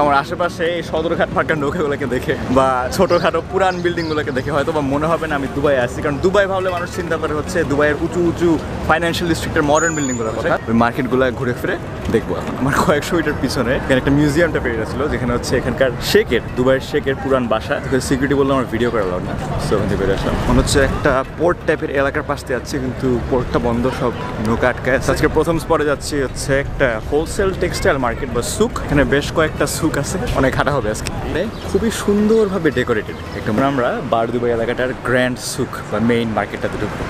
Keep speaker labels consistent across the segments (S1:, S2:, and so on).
S1: আমার আশেপাশে এই সদরঘাট ফাঁকা নৌকাগুলোকে দেখে বা ছোটখাটো পুরান বিল্ডিং গুলোকে দেখে হয়তো বা মনে হবে না আমি দুবাই আছি কারণ দুবাই ভাবলে মানুষ চিন্তা করে হচ্ছে দুবাইয়ের উঁচু উঁচু ফাইন্যান্সিয়াল ডিস্ট্রিক্টের মডার্ন বিল্ডিংগুলো কথা। ওই মার্কেটগুলো ঘুরে ফিরে দেখব এখন। আমার কয়েকশো মিটার পিছনে এখানে একটা মিউজিয়ামটা পেয়ে গেছিল যেখানে হচ্ছে এখানকার শেকের দুবাইয়ের শেকের পুরান বাসা। সিকিউরিটি বললে আমার ভিডিও করা না। সো ওখান থেকে আসলাম মনে হচ্ছে একটা পোর্ট টাইপের এলাকার পাশ যাচ্ছি কিন্তু পোর্টটা বন্ধ সব নৌকা আটকায়। আজকে প্রথম স্পটে যাচ্ছি হচ্ছে একটা হোলসেল টেক্সটাইল মার্কেট বা সুক এখানে বেশ কয়েকটা সুক আছে। অনেক হাঁটা হবে আজকে। মানে খুবই সুন্দরভাবে ডেকোরেটেড একদম আমরা বার দুবাই এলাকাটার গ্র্যান্ড সুক বা মেইন মার্কেটটাতে ঢুকবো।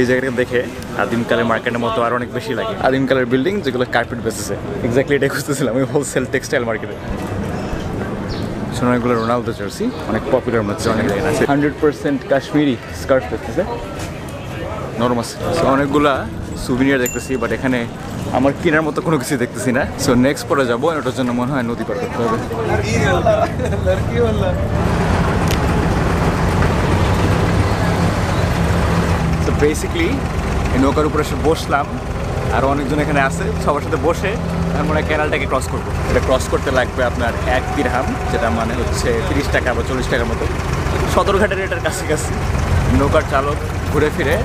S1: এই জায়গাটা দেখে আদিমকালের মার্কেটের মতো আর অনেক বেশি লাগে। আদিমকালের বিল্ডিং যেগুলো কার্পেট বেসেছে এক্স্যাক্টলি এটা খুঁজতেছিলাম ওই হোলসেল টেক্সটাইল মার্কেটে সোনারগুলো রোনালদো জার্সি অনেক পপুলার মধ্যে অনেক জায়গায় আছে। হান্ড্রেড পার্সেন্ট কাশ্মীরি স্কার্ফ দেখতেছে নরমাল অনেকগুলা সুভিনিয়ার দেখতেছি বাট এখানে আমার কেনার মতো কোনো কিছু দেখতেছি না। সো নেক্সট পরে যাব ওটার জন্য মনে হয় নদী পার করতে হবে। তো বেসিকলি এই নৌকার উপরে এসে বসলাম, আর অনেকজন এখানে আছে, সবার সাথে বসে আমি মনে হয় ক্যানালটাকে ক্রস করব। এটা ক্রস করতে লাগবে আপনার এক দিরহাম যেটা মানে হচ্ছে তিরিশ টাকা বা চল্লিশ টাকার মতো। সদরঘাটের এটার কাছাকাছি নৌকার চালক ঘুরে ফিরে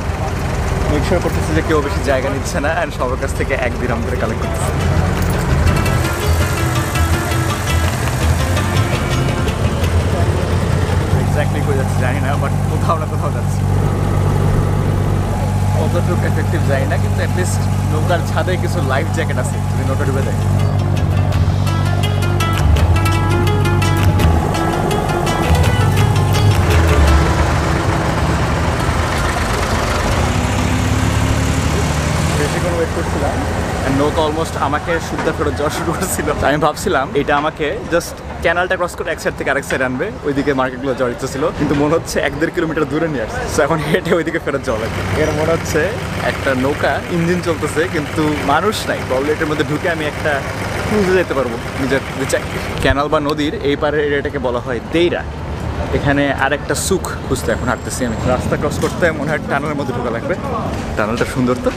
S1: মেকশোর করতেছে যে কেউ বেশি জায়গা নিচ্ছে না অ্যান্ড সবার কাছ থেকে এক দিরহাম করে কালেক্ট করতেছে। এক্স্যাক্টলি যাচ্ছি জানি না বাট কোথাও না কোথাও যাচ্ছি। যায় না, কিন্তু নৌকার ছাদে কিছু লাইফ জ্যাকেট আছে, যদি নৌকা ডুবে দেয় নৌকা অলমোস্ট আমাকে সুবিধা ফেরত যাওয়া শুরু করেছিল। আমি ভাবছিলাম এটা আমাকে জাস্ট ক্যানালটা ক্রস করে এক সাইড থেকে আরেক সাইড আনবে, ওইদিকে মার্কেটগুলো যাওয়ার ইচ্ছা ছিল, কিন্তু মনে হচ্ছে এক দেড় কিলোমিটার দূরে নিয়ে আসছে। So এখন হেঁটে ওইদিকে ফেরত যাওয়া লাগবে। এর মনে হচ্ছে একটা নৌকা ইঞ্জিন চলতেছে, কিন্তু মানুষ নাই। টয়লেটের মধ্যে ঢুকে আমি একটা ক্রুজে যেতে পারব, নিজের ক্যানাল বা নদীর, এই পারের এরিয়াটাকে বলা হয় দেইরা। এখানে আরেকটা সুখ খুঁজতে এখন হাঁটতেছি আমি। রাস্তা ক্রস করতে মনে হয় টানেলের মধ্যে ঢোকা লাগবে। টানেলটা সুন্দর তো?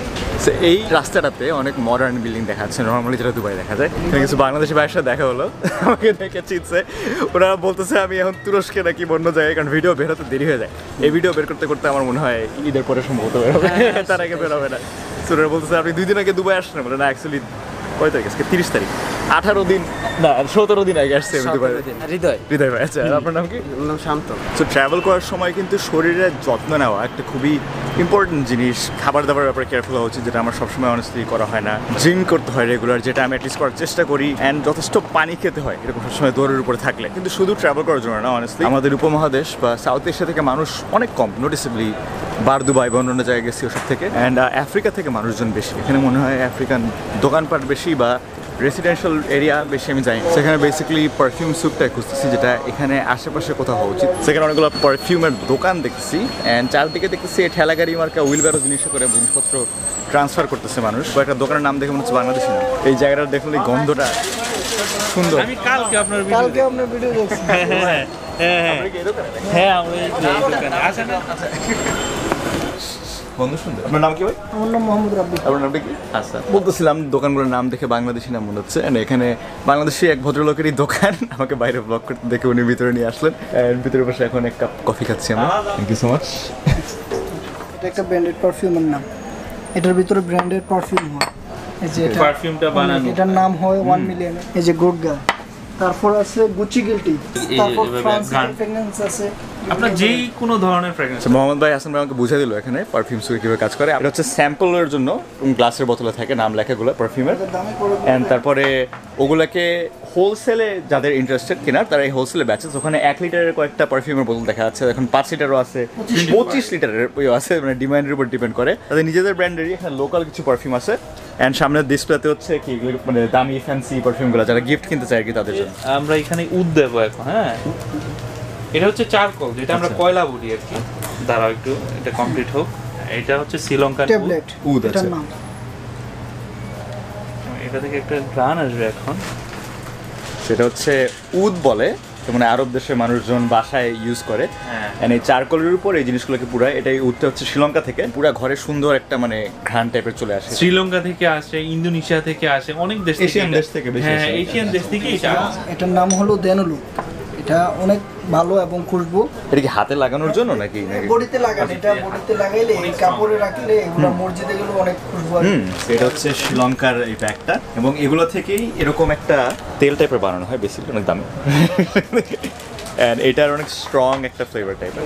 S1: এই রাস্তাটাতে অনেক মডার্ন বিল্ডিং দেখা যাচ্ছে। নর্মালি যেটা দুবাই দেখা যায়। এখানে কিছু বাংলাদেশি ভাইয়ের সাথে দেখা হলো। আমাকে দেখে চিনছে। ওরা বলতেছে আমি এখন তুরস্কে নাকি অন্য জায়গায়। কারণ ভিডিও বের হতে দেরি হয়ে যায়। এই ভিডিও বের করতে করতে আমার মনে হয় ঈদের পরে সম্ভবত বের হবে। তার আগে বের হবে না। ওরা বলতেছে আপনি দুই দিন আগে দুবাই আসছেন। বলে না অ্যাকচুয়ালি কয় তারিখ আজকে তিরিশ তারিখ। আঠারো দিন। না সতেরো দিন আগে আসছে আমি দুবাই
S2: হৃদয়।
S1: হৃদয় ভাই আচ্ছা আপনার নাম কি?
S2: নাম শান্ত।
S1: সো ট্রাভেল করার সময় কিন্তু শরীরের যত্ন নেওয়া একটা খুবই ইম্পর্টেন্ট জিনিস। খাবার দাবার ব্যাপারে কেয়ারফুল হওয়া উচিত যেটা আমার সবসময় অনেস্টলি করা হয় না। জিম করতে হয় রেগুলার যেটা আমি অ্যাটলিস্ট করার চেষ্টা করি। অ্যান্ড যথেষ্ট পানি খেতে হয় এরকম সবসময় দৌড়ের উপরে থাকলে। কিন্তু শুধু ট্রাভেল করার জন্য না অনেস্টলি আমাদের উপমহাদেশ বা সাউথ এশিয়া থেকে মানুষ অনেক কম নোটিসেবলি বার দুবাই বা অন্যান্য জায়গায় গেছি ওসব থেকে। অ্যান্ড আফ্রিকা থেকে মানুষজন বেশি। এখানে মনে হয় আফ্রিকান দোকানপাট বেশি বা রেসিডেন্সিয়াল এরিয়া বেশি আমি যাই সেখানে বেসিক্যালি পারফিউম স্যুপটাই খুঁজতেছি যেটা এখানে আশেপাশে কোথাও হওয়া উচিত। সেখানে অনেকগুলো পারফিউমের দোকান দেখতেছি। অ্যান্ড চারদিকে দেখতেছি ঠেলা গাড়ি মার্কা হুইল ব্যারো জিনিস করে জিনিসপত্র ট্রান্সফার করতেছে মানুষ। কয়েকটা দোকানের নাম দেখে মনে হচ্ছে বাংলাদেশি না এই জায়গাটার দেখলে গন্ধটা সুন্দর।
S3: আমি কালকে আপনার ভিডিও
S2: কালকে আপনার ভিডিও দেখছি।
S3: হ্যাঁ হ্যাঁ হ্যাঁ? হ্যাঁ আমরা এই দোকানে। আসেন
S1: বন্ধু সুন্দর। আপনার নাম কি ভাই?
S2: আমার নাম মোহাম্মদ রাব্বি।
S1: আপনার নামটা কি? আচ্ছা। বলতেছিলাম দোকানগুলোর নাম দেখে বাংলাদেশি নাম মনে হচ্ছে। And এখানে বাংলাদেশি এক ভদ্রলোকেরই দোকান। আমাকে বাইরে ব্লক করতে দেখে উনি ভিতরে নিয়ে আসলেন। And ভিতরে বসে এখন এক কাপ কফি খাচ্ছি আমরা থ্যাংক ইউ সো মাচ
S2: এটা একটা ব্র্যান্ডেড পারফিউমের নাম। এটার ভিতরে ব্র্যান্ডেড পারফিউম হয়। এই যে এটা
S3: পারফিউমটা বানানো।
S2: এটার নাম হয় ওয়ান মিলিয়ন এই যে গুড গার্ল তারপর আছে গুচি গিলটি তারপর ফ্রান্স। আছে।
S3: আপনার যেই কোনো ধরনের ফ্র্যাগরেন্স
S1: আচ্ছা মোহাম্মদ ভাই হাসান ভাই আমাকে বুঝে দিল এখানে পারফিউম সুইট কীভাবে কাজ করে। এটা হচ্ছে স্যাম্পলের জন্য গ্লাসের বোতলে থাকে নাম লেখাগুলো পারফিউমের অ্যান্ড তারপরে ওগুলাকে হোলসেলে যাদের ইন্টারেস্টেড কেনার তারা এই হোলসেলে ব্যাচেস ওখানে এক লিটারের কয়েকটা পারফিউমের বোতল দেখা যাচ্ছে এখন পাঁচ লিটারও আছে পঁচিশ লিটারের ওই আছে মানে ডিমান্ডের উপর ডিপেন্ড করে। তাদের নিজেদের ব্র্যান্ডেরই এখানে লোকাল কিছু পারফিউম আছে। অ্যান্ড সামনের ডিসপ্লেতে হচ্ছে কি মানে দামি ফ্যান্সি পারফিউমগুলো যারা গিফট কিনতে চায় আর কি তাদের জন্য।
S3: আমরা এখানে উদ দেবো এখন হ্যাঁ? এটা হচ্ছে চারকোল যেটা আমরা
S1: আচ্ছা।
S3: কয়লা বলি আর কি। দাঁড়াও একটু এটা কমপ্লিট হোক। এটা হচ্ছে শ্রীলঙ্কার
S2: ট্যাবলেট
S1: উদ আছে।
S3: এটা থেকে একটা গ্রান আসবে এখন।
S1: সেটা হচ্ছে উদ বলে মানে আরব দেশের মানুষজন বাসায় ইউজ করে।
S3: হ্যাঁ।
S1: এই চারকোলের উপর এই জিনিসগুলোকে পুরায় এটাই উঠতে হচ্ছে শ্রীলঙ্কা থেকে পুরা ঘরে সুন্দর একটা মানে ঘ্রাণ টাইপের চলে আসে।
S3: শ্রীলঙ্কা থেকে আসে ইন্দোনেশিয়া থেকে আসে অনেক দেশ থেকে
S1: এশিয়ান দেশ থেকে বেশি
S3: হ্যাঁ এশিয়ান দেশ থেকে এটা
S2: এটার নাম হলো দেনলু। এটা অনেক ভালো এবং খুশবু।
S1: এটা কি হাতে লাগানোর জন্য নাকি?
S2: বডিতে লাগান এটা বডিতে লাগাইলে এই কাপড়ে রাখলে এগুলো মসজিদে গেলে অনেক খুশবু
S1: হুম এটা হচ্ছে শ্রীলঙ্কার এই ব্যাগটা এবং এগুলো থেকেই এরকম একটা তেল টাইপের বানানো হয় বেশি অনেক দামি। অ্যান্ড এটার অনেক স্ট্রং একটা ফ্লেভার টাইপের